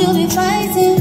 You'll be fighting